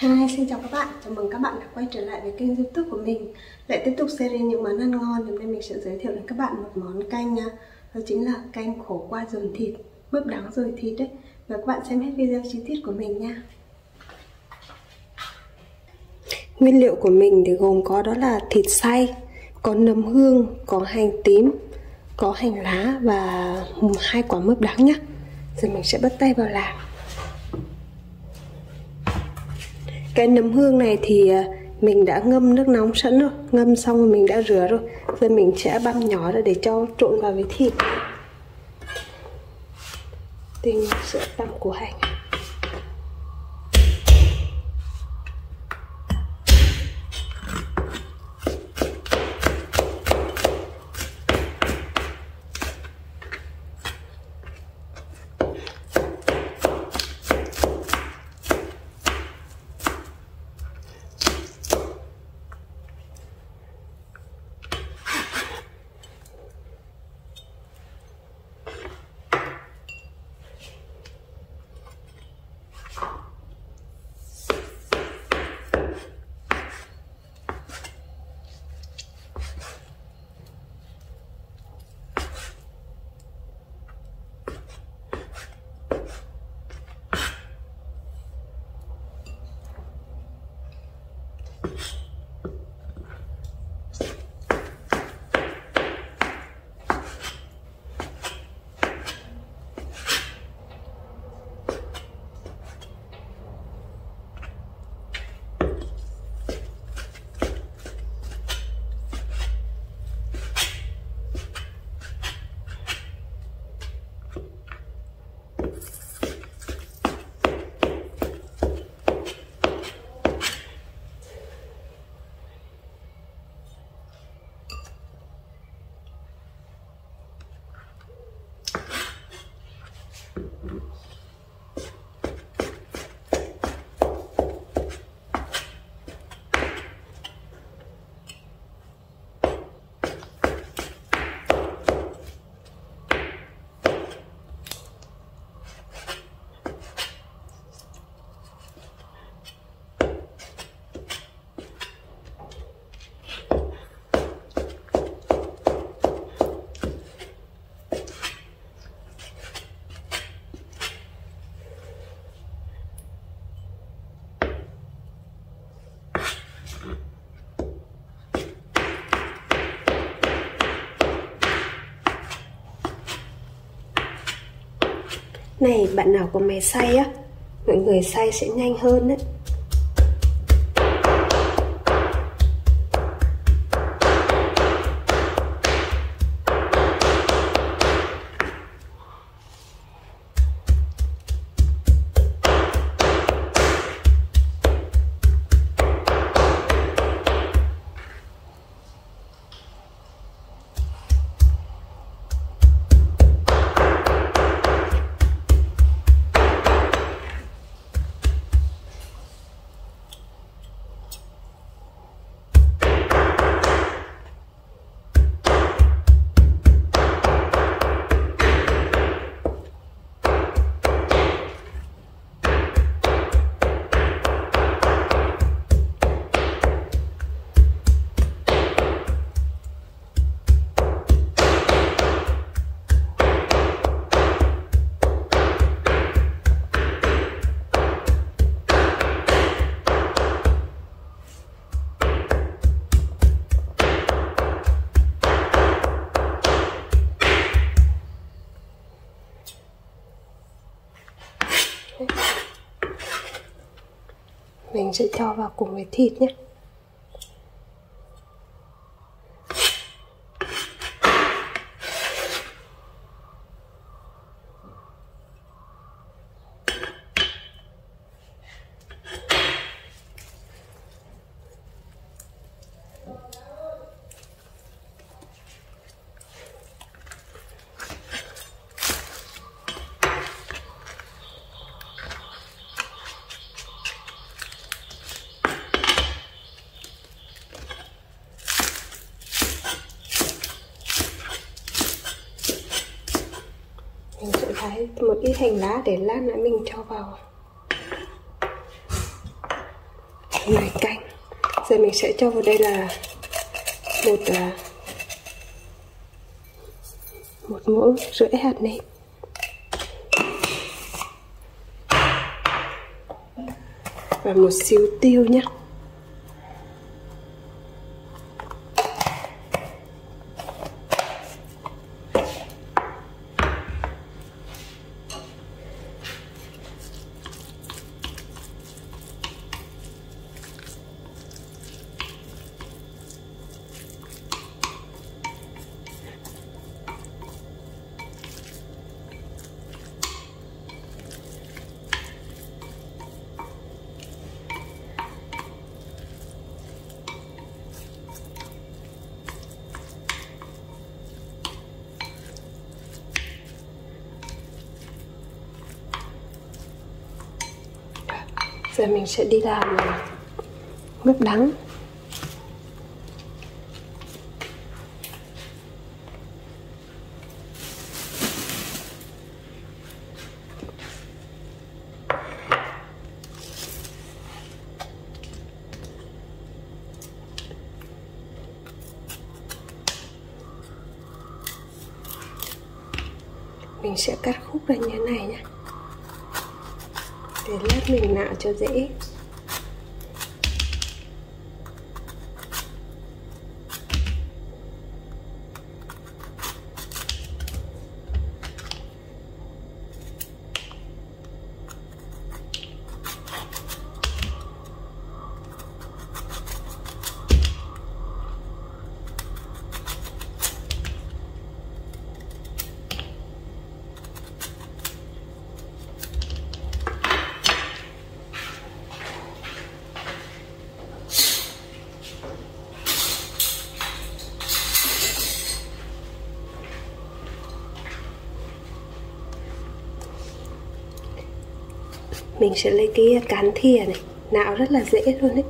Hi, xin chào các bạn, chào mừng các bạn đã quay trở lại với kênh youtube của mình. Lại tiếp tục series những món ăn ngon, hôm nay mình sẽ giới thiệu đến các bạn một món canh nha Đó chính là canh khổ qua dồn thịt, mướp đắng rồi thịt đấy. Và các bạn xem hết video chi tiết của mình nha. Nguyên liệu của mình thì gồm có đó là thịt xay, có nấm hương, có hành tím, có hành lá và hai quả mướp đắng nhá. Rồi mình sẽ bắt tay vào làm. Cái nấm hương này thì à, mình đã ngâm nước nóng sẵn rồi, ngâm xong rồi mình đã rửa rồi. Giờ mình sẽ băm nhỏ ra để cho trộn vào với thịt. Tinh sữa sẽ của củ hành. Này bạn nào có máy xay á mọi người xay sẽ nhanh hơn đấy. Mình cho vào cùng với thịt nhé mình sẽ thái một ít hành lá để lát nữa mình cho vào. Nồi canh. Giờ mình sẽ cho vào đây là một à, một muỗng rưỡi hạt nêm và một xíu tiêu nhé giờ mình sẽ đi làm. Mướp đắng mình sẽ cắt khúc ra như thế này nhé để lát mình nạo cho mình sẽ lấy cái cán thìa này nạo rất là dễ luôn đấy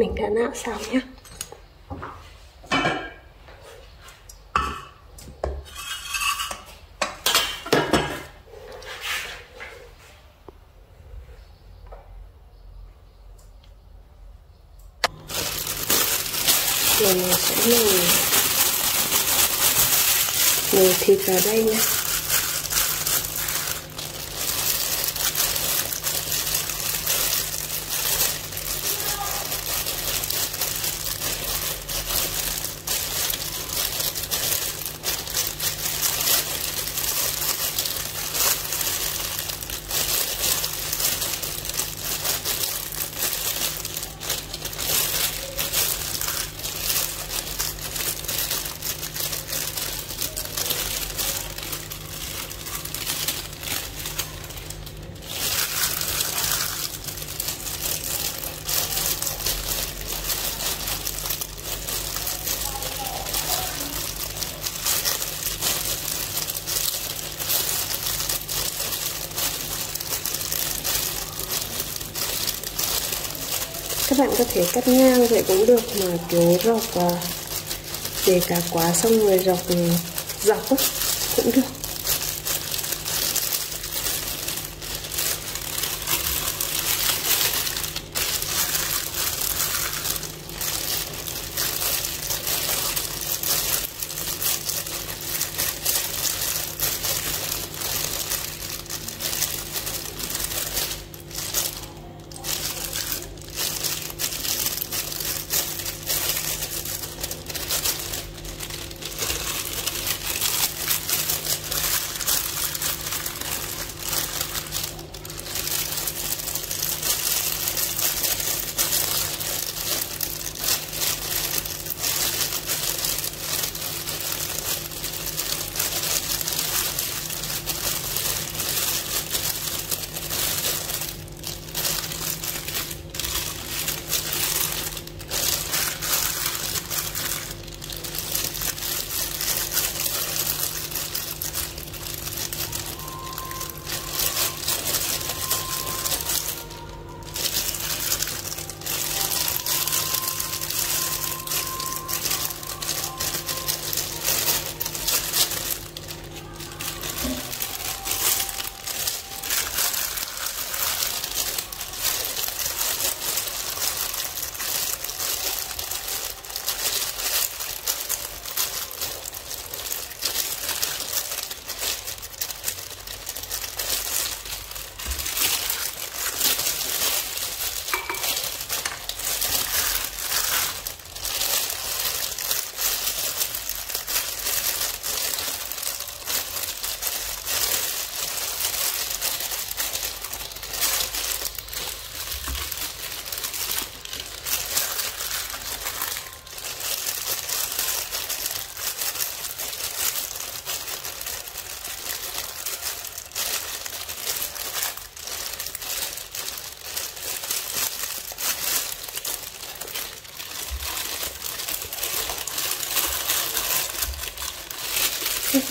mình đã nạo xong nhé rồi mình sẽ nhồi nhồi thịt vào đây nhé các bạn có thể cắt ngang vậy cũng được mà, kiểu, rọc à, kể cả quá xong rồi rọc ừ, dọc cũng được.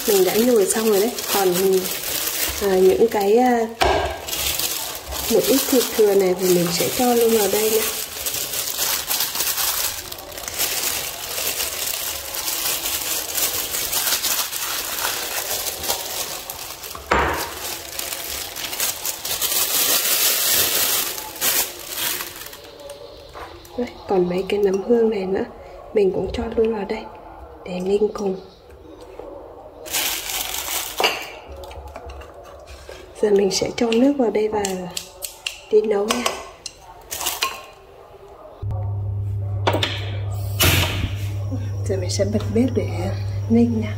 Mình đã nhồi xong rồi đấy. Còn à, những cái à, một ít thịt thừa này thì mình sẽ cho luôn vào đây nha. Còn mấy cái nấm hương này nữa mình cũng cho luôn vào đây để ninh cùng. Giờ mình sẽ cho nước vào đây và đi nấu nha. Giờ mình sẽ bật bếp để ninh nha.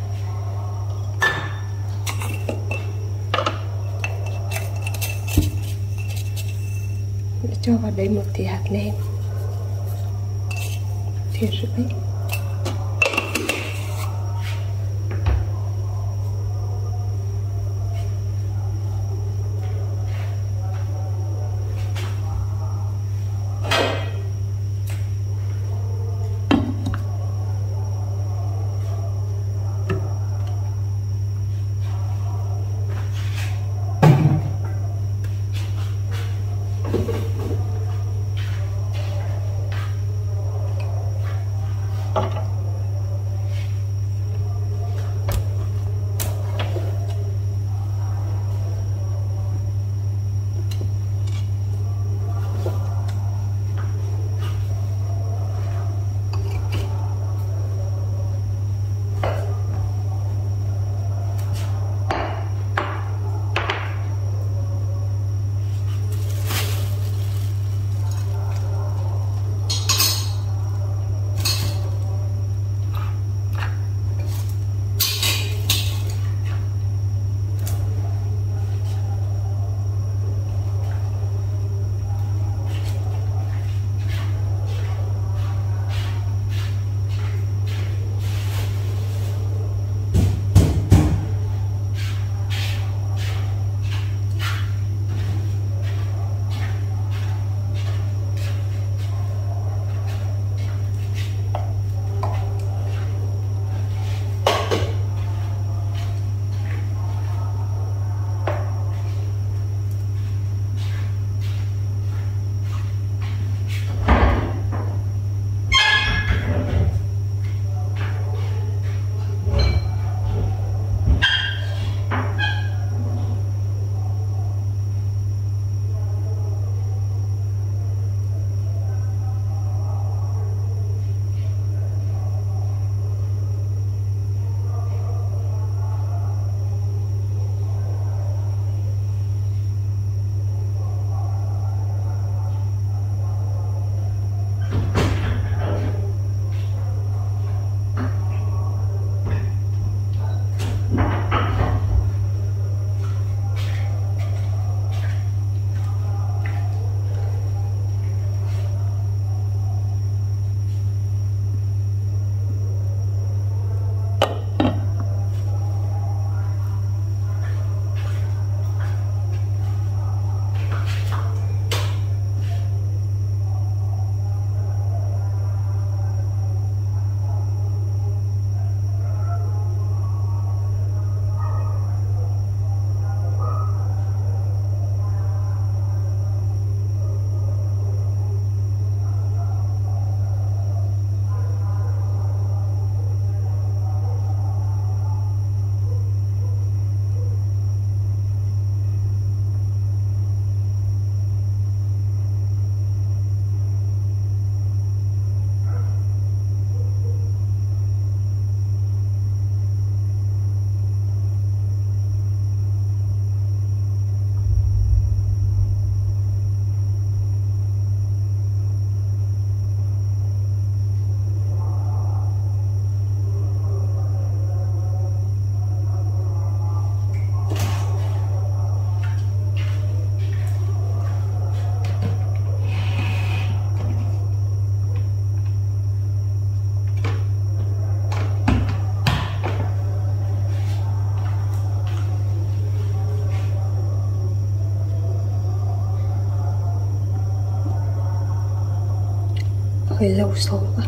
Cho vào đây một thìa hạt nêm. Thìa rưỡi. 会露手吧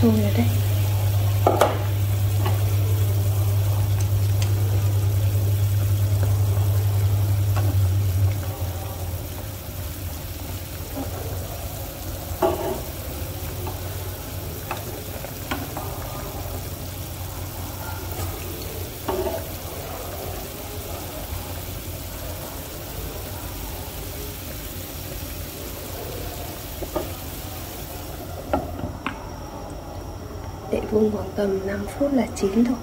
của mình vuông khoảng tầm 5 phút là chín thôi.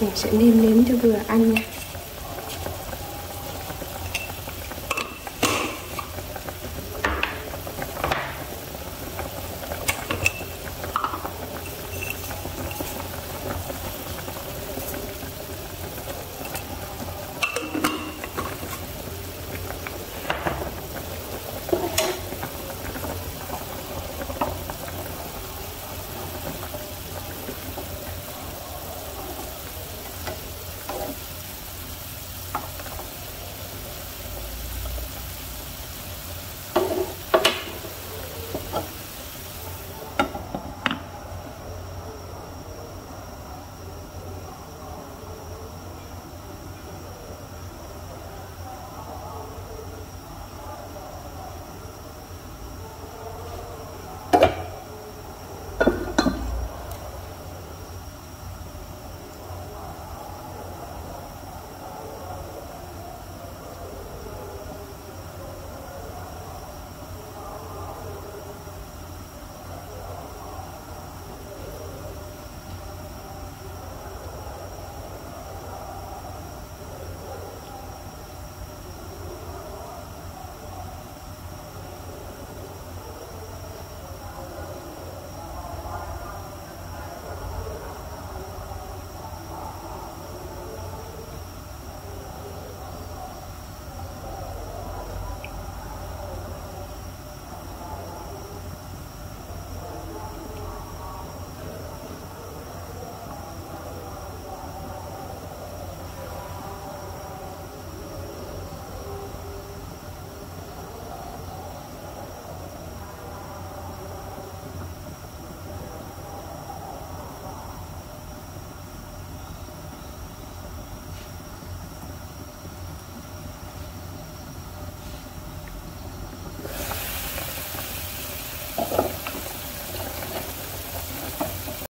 Mình sẽ nêm nếm cho vừa ăn nha.